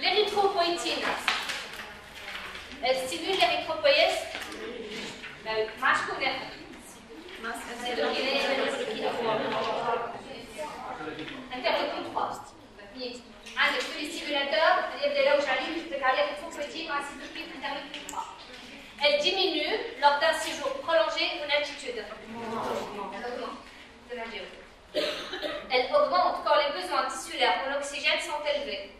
L'erythropoïtine. Elle stimule l'érythropoïèse La ben, marche couverte. Interleukin 3. Un des plus stimulateurs, c'est-à-dire dès là où j'arrive, je peux parler érythropoïtine, ainsi de interleukin 3. Elle diminue lors d'un séjour prolongé en altitude. Elle augmente quand les besoins tissulaires en oxygène sont élevés.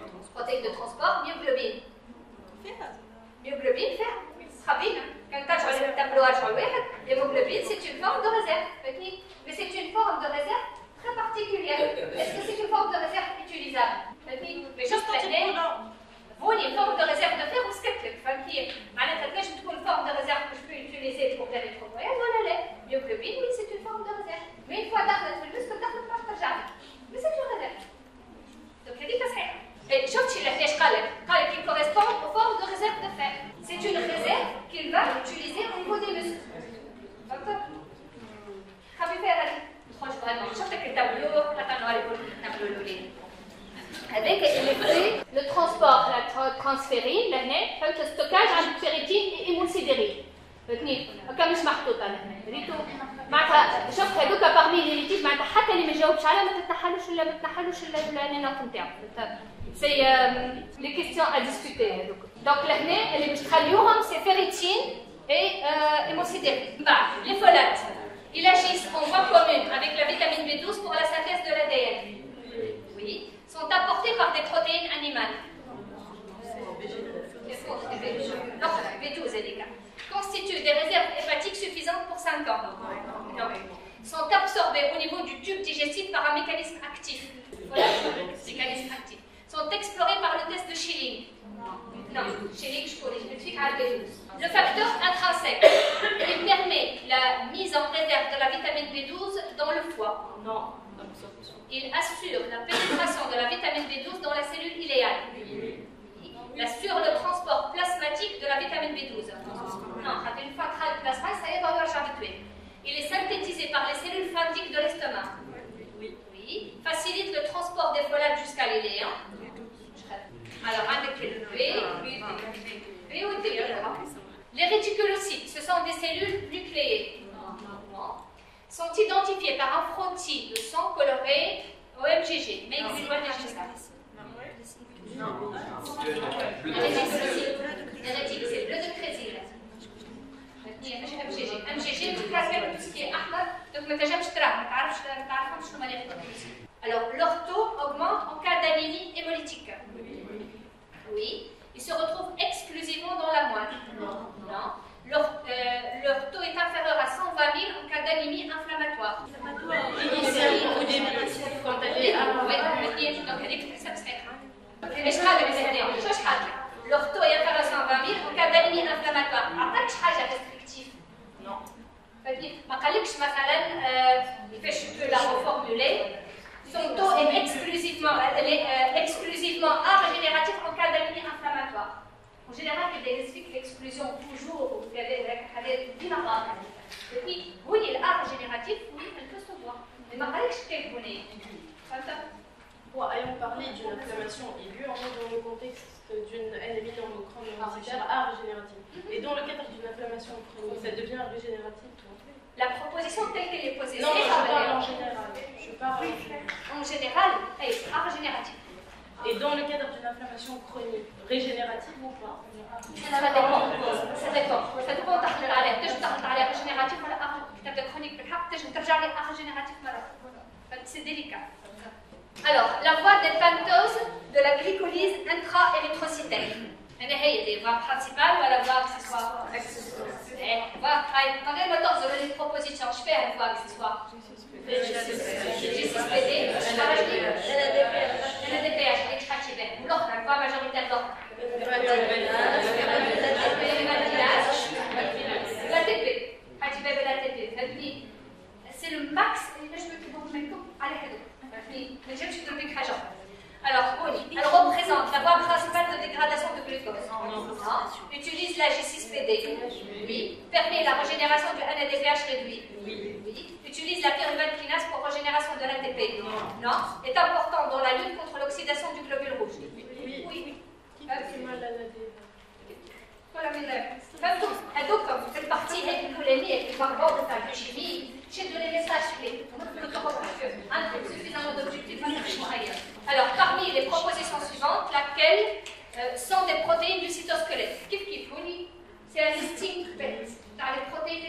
Protéine de transport. Myoglobine. Myoglobine, fer. Rabine. Quand tu as le tableau à l'hémoglobine, c'est une forme de réserve. Mais c'est une forme de réserve très particulière. Est-ce que c'est une forme de réserve utilisable Mais juste vous, une forme de réserve de fer ou sceptique. معناتها كيفاش تكون forme de réserve que je peux utiliser pour faire les provoyages ولا لا Myoglobine, oui, c'est une forme de réserve. Mais une fois دخلت في المسك دخلت ما ترجع Mais شفت علاش قال لك قال لك كوريسبون أو فورم دو ريزيرف دو فير سي اون ريزيرف كيل فا يوتيليزي اون نيفو دي لوس فهمت خافي فيها هذه تخرج فريمون شفت لك التابلو عطانا لكم التابلو الاولاني هذاك اللي فري لو ترونسبور لا ترانسفيري لهنا فهمت الستوكاج عند الفيريتين ايمونسيديري فهمتني هكا مش محطوطه لهنا ريتو معناتها شفت هذوكا باغمي لي معناتها حتى اللي ما جاوبش عليها ما تتنحلوش ولا ما تتنحلوش الا النوت نتاعو سي لي كيستيون ا ديسكوتي هذوك دونك لهنا اللي باش تخليوهم سي فيريتين اي ايموسيديرين من بعد لي فولات Ils agissent en voie commune avec la vitamine B12 pour la synthèse de l'ADN. Oui. Sont apportés par des protéines animales. B12 les gars. Constituent des réserves hépatiques suffisantes pour 5 ans. Donc, sont absorbés au niveau du tube digestif par un mécanisme Non, Schilling, je connais, je suis à B12. Le facteur intrinsèque, il permet la mise en réserve de la vitamine B12 dans le foie. Non. Il assure la pénétration de la vitamine B12 dans la cellule iléale. Il assure le transport plasmatique de la vitamine B12. Non, une fois que plasma, ça y est, va habitué. Il est synthétisé par les cellules phagiques de l'estomac. Oui. Oui. Facilite le transport des folates jusqu'à l'iléen. Alors, avec le B, B, B ou D. Les réticulocytes, ce sont des cellules nucléées. Non sont identifiés par un frottis de sang coloré au MGG. Mais il doit chercher ça. Non. Hérétique, c'est bleu de crésil. MGG. MGG, tout ce qui est ahmar, donc ما تنجمش تراه ما تعرفش ما تعرفهمش شنو هما Alors, leur taux augmente en l'A régénératif, oui, elle peut se voir. Mais ma quel vous Bon, ayons parlé d'une inflammation aiguë, en dans le contexte d'une anémie normochrone A régénérative. Et dans le cadre d'une inflammation chronique, ça devient régénératif la proposition telle qu'elle est posée. Non, je pas parle en général. Je parle en général. En général, hey, art régénératif. Et dans le cadre d'une inflammation chronique, régénérative ou pas Ça dépend ça dépend ça dépend تحضر عليه تجي تحضر عليه ريجينيراتيف ولا ار تبدا كرونيك بالحق تجي ترجع لي ار ريجينيراتيف مره سي ديليكا Alors, la voie des pentoses de la glycolyse intra-érythrocytaire. هنا هي دي voie principale ولا voie accessoire Eh, voie هاي من غير ما تغزر لي proposition ايش فيها الفوا accessoire G6PD, شحال انا دي بي اش هيك شحال شي بيه والاخرى الفوا ماجوريتير الاخرى La TP, حتجيبها بلا TP فهمتني سي لو ماكس اللي باش نكتبهم منكم على هذوك فهمتني ما نجمش ندير لك حاجه اخرى Alors, Oni, elle représente la voie principale de dégradation de glucose. Non. Utilise la G6PD. Oui. Permet la régénération du NADPH réduit. de la pyruvate pour régénération de l'ATP non. non. Est important dans la lutte contre l'oxydation du globule rouge Oui. oui. oui. Euh, Qui donc, vous êtes parti avec une polémie, avec les barbares de la biochimie, j'ai donné les messages clés. Hein, suffisamment d'objectifs Alors, parmi les propositions suivantes, laquelle euh, sont des protéines du cytosquelette? Kif kif, c'est un listing bête, les protéines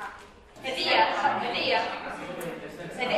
Det, det, det, det,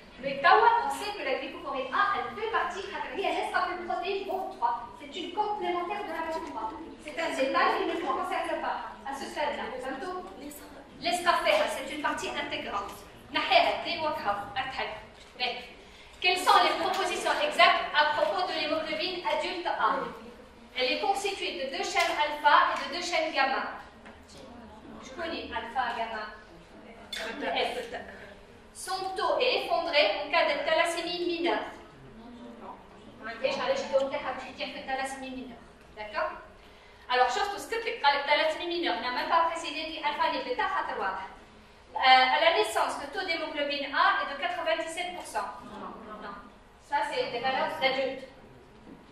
Le Tawa, on que la glycocorine A, elle fait partie, elle reste comme une protéine bon 3. C'est une complémentaire de la macroura. C'est un détail qui ne nous concerne pas à ce stade-là. L'escafère, c'est une partie intégrante. Quelles sont les propositions exactes à propos de l'hémoglobine adulte A? Elle est constituée de deux chaînes alpha et de deux chaînes gamma. Je connais alpha, gamma. Son taux est effondré en cas de thalassémie mineure. Thalassémie mineure. D'accord? Alors, chose tout ce que tu la thalassémie mineure, n'a même pas précisé ni alpha ni bêta, euh, à la naissance, le taux d'hémoglobine A est de 97%. Non. Ça, c'est des valeurs d'adultes.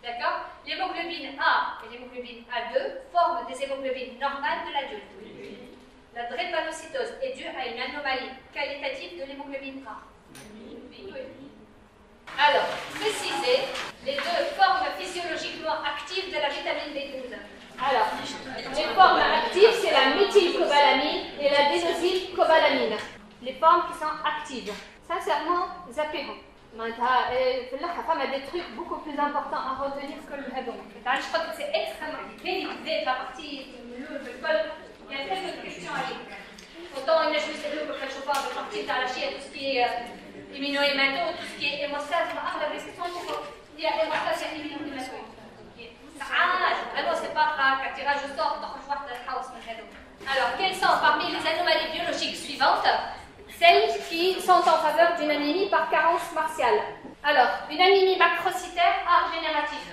D'accord? L'hémoglobine A et l'hémoglobine A2 forment des hémoglobines normales de l'adulte. La drépanocytose est due à une anomalie qualitative de l'hémoglobine A. Oui, oui. Alors, précisez les deux formes physiologiquement actives de la vitamine B12. Alors, les formes actives, c'est la méthylcobalamine et la dénosylcobalamine. Les formes qui sont actives. Sincèrement, zappez-vous. معناتها في الاخر فما دي تروك بوكو بلوز امبورتون ا روتونير كل هذوما تعرفش خاطر سي اكستريمون كاين زاد لا بارتي الاولى بالكل يعني كيف كيستيون عليك اوتون ينجموا يسالوك وقت تشوفوها بالبارتي تاع الاشياء تو سكي ايمينو ايماتو تو سكي ايموستاز ما اغلب لي كيستيون تشوفوا هي ايموستاز يعني ايمينو ايماتو ساعات الو سي با هكا تيراج سور تخرج واحده الحوس من هذوما Alors, quelles sont parmi les anomalies biologiques suivantes celles qui sont en faveur d'une anémie par carence martiale. Alors, une anémie macrocytaire A générative.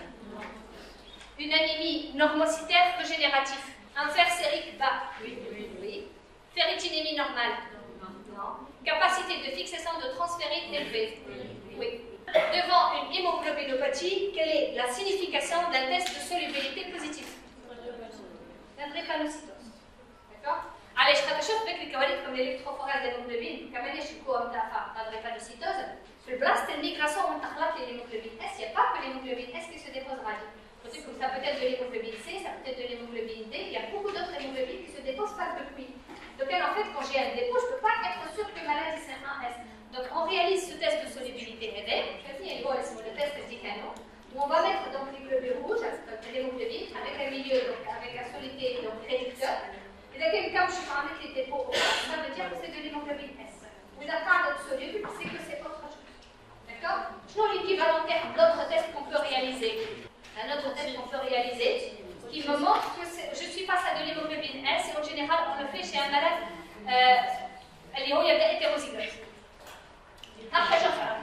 Une anémie normocytaire régénératif. un fer sérique bas Oui. Oui. oui. Ferritinémie normale non. non. Capacité de fixation de transférite élevée oui. oui. Devant une hémoglobinopathie, quelle est la signification d'un test de solubilité positif L'adrécalocitose. D'accord? Allez, je vais vous avec les cavaliers comme l'électrophorèse d'hémoglobine, comme elle est chez l'adrécalocitose. Sur le blast, c'est une migration entre l'hémoglobine S, il n'y a pas que l'hémoglobine S qui se dépose. Comme ça peut être de l'hémoglobine C, ça peut être de l'hémoglobine D, il y a beaucoup d'autres hémoglobines qui se déposent pas depuis. Donc en fait, quand j'ai un dépôt, je ne peux pas être sûr que maladie c'est un S. Donc on réalise ce test de solubilité RD, le test Dicano, où on va mettre donc les globules rouges, l'hémoglobine, avec un milieu, donc avec un solité donc réducteur. Et dans quel cas je vais mettre les dépôts ça veut dire que c'est de l'hémoglobine S. Vous n'avez pas d'autre soluble, c'est que c'est autre chose. D'accord? Sinon l'équivalent d'autres tests qu'on peut réaliser Un autre test qu'on peut réaliser qui me montre que je suis face à de l'hémoglobine S et en général on le fait chez un malade اللي هو يبدا hétérozygote. ها حاجه اخرى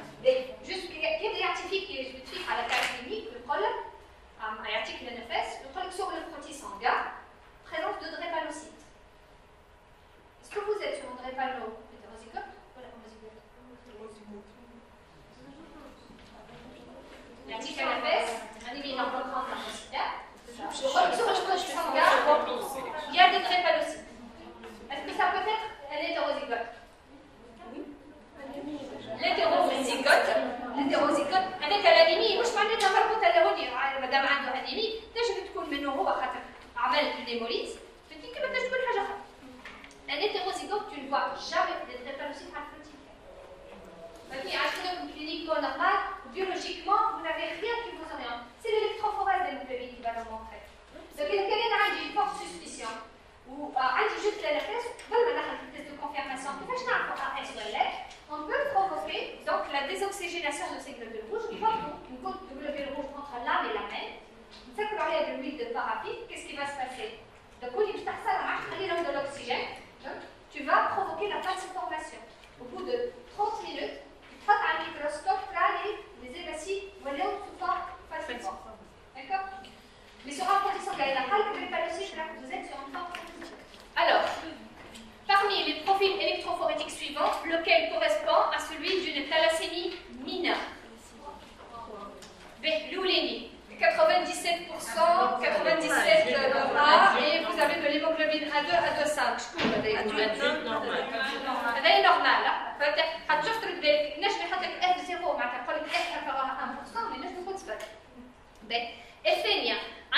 جوست كيف يعطيك يثبت على كارثيميك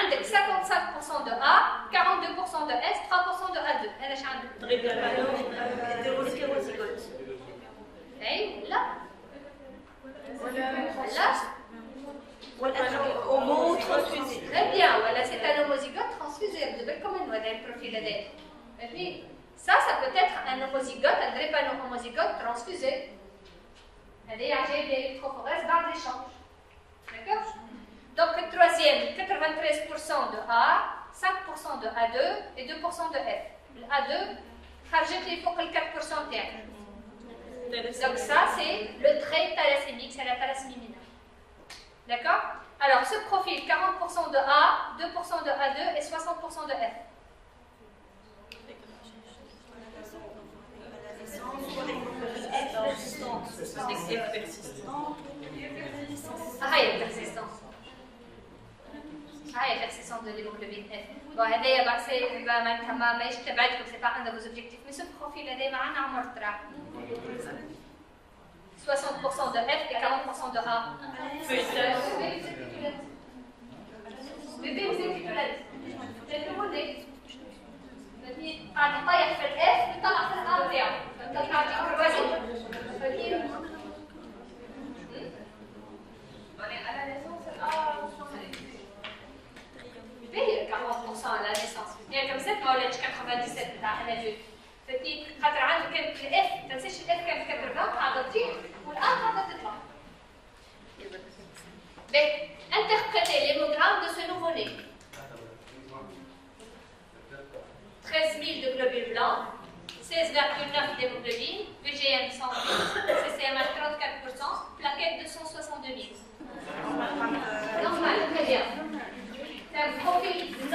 عندك 55% de A, 42% de S, 3% de A2. هذا ايش عندك؟ hétérozygote. اي لا لا Homo transfusé. Très bien, voilà, c'est un homozygote transfusé. Vous avez comme un modèle profil ADN. Et puis, ça, ça peut être un homozygote, un drépano-homozygote transfusé. هذه عجائب l'électrophorèse بعد l'échange. D'accord Donc, le troisième, 93% de A, 5% de A2 et 2% de F. Le A2, خرجت لي فوق ال 4% تاعي. Donc ça, c'est le trait thalassémique, c'est la thalassémie mineure. D'accord Alors, ce profil, 40% de A, 2% de A2 et 60% de F. Ah, il y هاي تاسيسيون دو ليبر لو 29 وهذايا بارسي معناتها ما تبعت لكم سي با ان دو زوبجيكتيف مي سو بروفيل هذايا معنا عمر ترا 60% de F et 40% de A. بيبي وزيد ولاد تتولد بعد طايح في الاف بيطلع في الار تاعو بيطلع في الوزن 40% على ليسانس يعني كم ست ما ولاتش 97 بتاع انادول فهمتي خاطر عنده كان الاف ما تنساش الاف كان في 80 قاعده تطيح والان قاعده تطلع باهي interpréter l'hémogramme de ce nouveau-né 13 000 de globules blancs, 16,9 d'hémoglobine, VGM 108, CCMH 34%, plaquette 262 000. Normal, très bien. C'est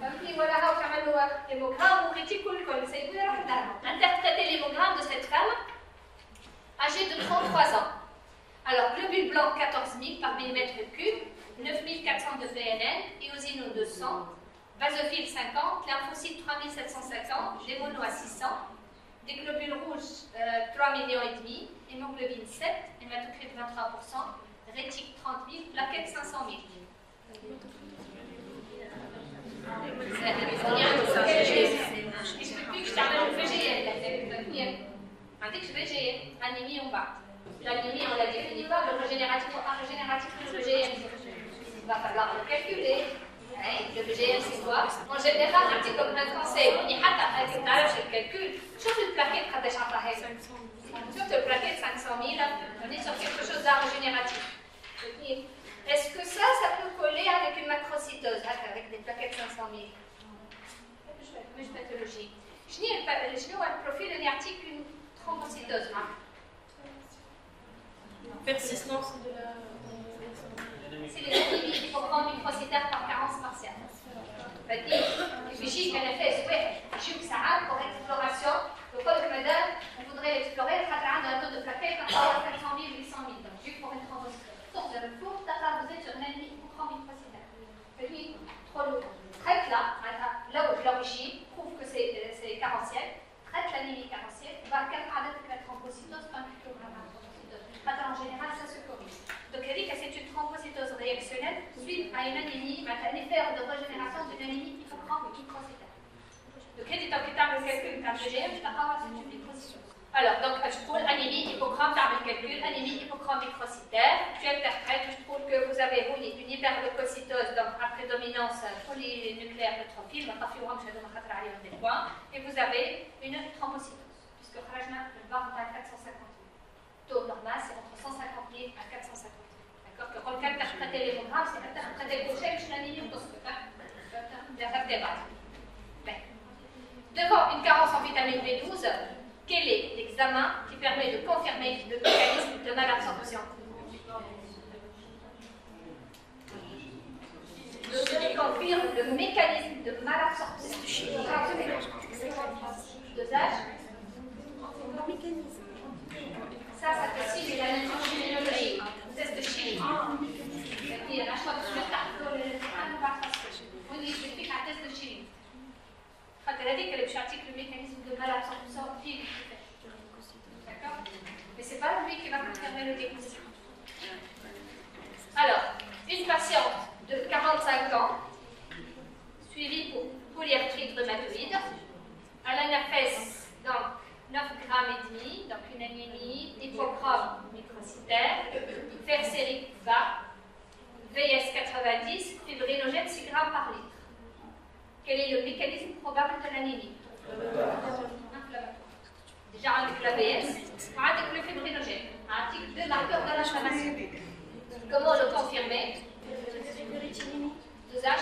فهمتني ولا هاو تعملوا هيموغرام وغيتي كل كل سيبو يروح لدارها interpréter l'hémogramme de cette femme âgée de 33 ans alors globule blanc 14 000 par millimètre cube 9400 de PNN, éosino 200, basophile 50, lymphocytes 3750, des monos à 600, des globules rouges 3 millions et demi, hémoglobine 7, hématocrit 23%, rétique 30 000, plaquettes 500 000. Anémie, on va. L'anémie, on la définit pas, le régénératif, régénératif, le GM il va falloir le calculer. Hein, le BGM, c'est quoi En général, un petit comme un conseil, on y a le calcul. Sauf une plaquette, Sauf une plaquette 500 000, on est sur quelque chose d'art régénératif. Est-ce que ça, ça peut coller avec une macrocytose, avec des plaquettes 500 000 مش باثولوجي شنو شنو البروفيل اللي يعطيك une thrombocytose persistance de la c'est les anémies hypochrome microcytaires par carence partielle. فدي بيجيك انا فاس واحد يجيك ساعات pour exploration très là où l'origine prouve que c'est carentiel, très planini carentiel, va avec la thrombocytose par la thrombocytose. Maintenant, en général, ça se corrige. Donc, elle dit que c'est une thrombocytose réactionnelle suite à une anémie, un effet de régénération d'une anémie qui comprend qui considère. Donc, Eric, tant que tu as quelqu'un qui a c'est une microcytose. Alors, donc, je trouve anémie, hypochrom, faire le calcul, anémie, hypochrom, microcytaire. Tu interprètes, je trouve que vous avez une hyperleucocytose, donc à prédominance polynucléaire de trophie, ma parfum, je vais vous des points, et vous avez une thrombocytose, puisque Rajna, le bar, on à 450 000. Taux normal, c'est entre 150 000 à 450 000. D'accord? Donc, on peut interpréter l'hémographe, c'est interpréter le projet, je l'anémie, on se fait pas. Devant une carence en vitamine B2, l'examen qui permet de confirmer le mécanisme de malabsorption confirme le mécanisme de malabsorption. Ça, ça fait test de chimie. C'est-à-dire, à chaque fois que je on explique un test de chimie. خاطر هذيك اللي باش يعطيك le mécanisme de malabsorption fil. D'accord Mais c'est pas lui qui va confirmer le diagnostic. Alors, une patiente de 45 ans, suivie pour polyarthrite rhumatoïde, à l'anafès, donc 9 grammes et demi, donc une anémie, hypochrome microcytaire, fer sérique bas, VS 90, fibrinogène 6 grammes par litre. Quel est le mécanisme probable de l'anémie. Déjà avec la VS, avec le fibrinogène, article deux marqueurs de l'inflammation. Comment le confirmer Dosage